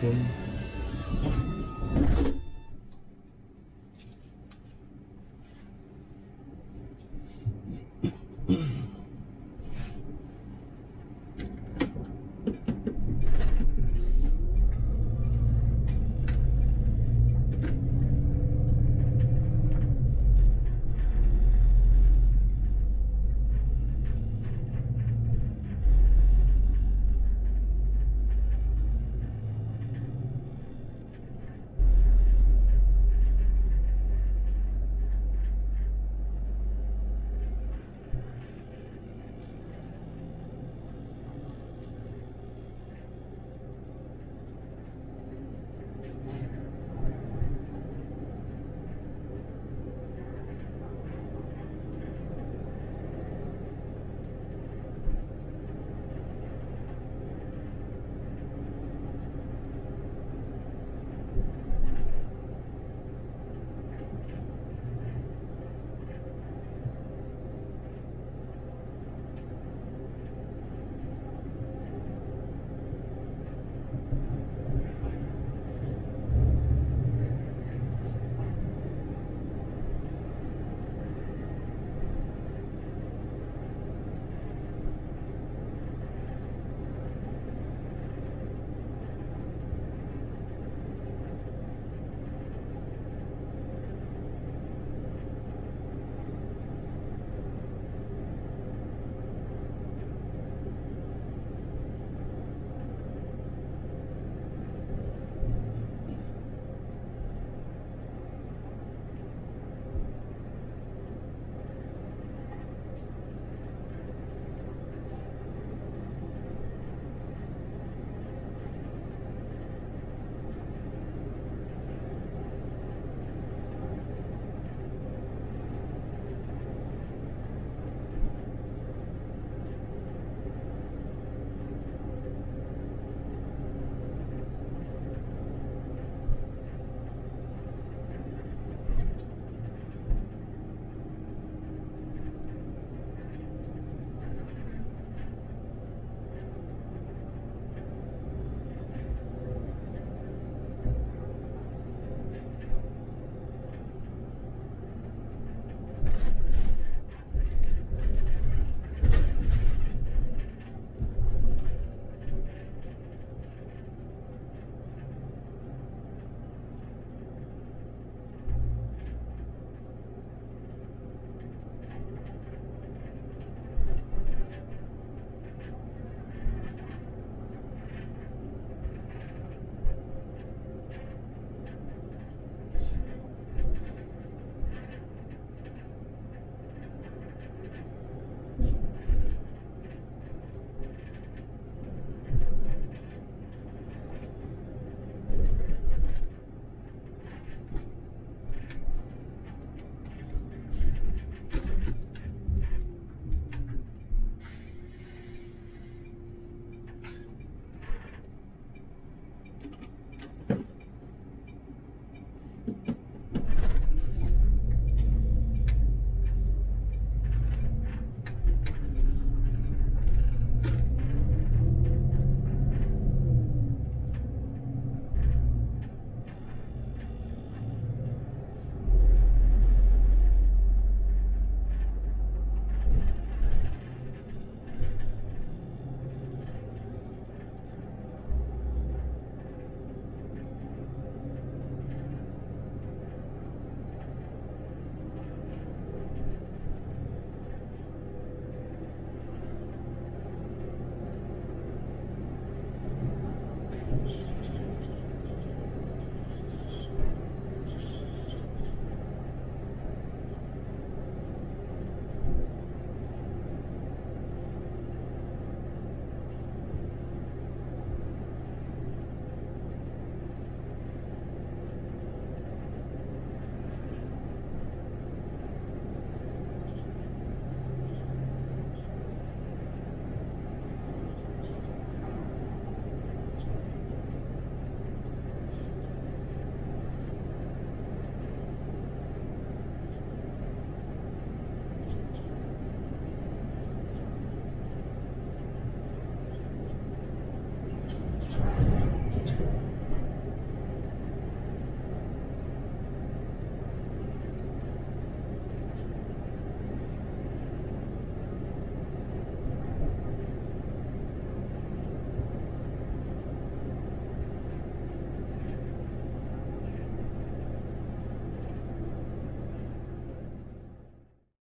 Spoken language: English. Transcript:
Dankeschön.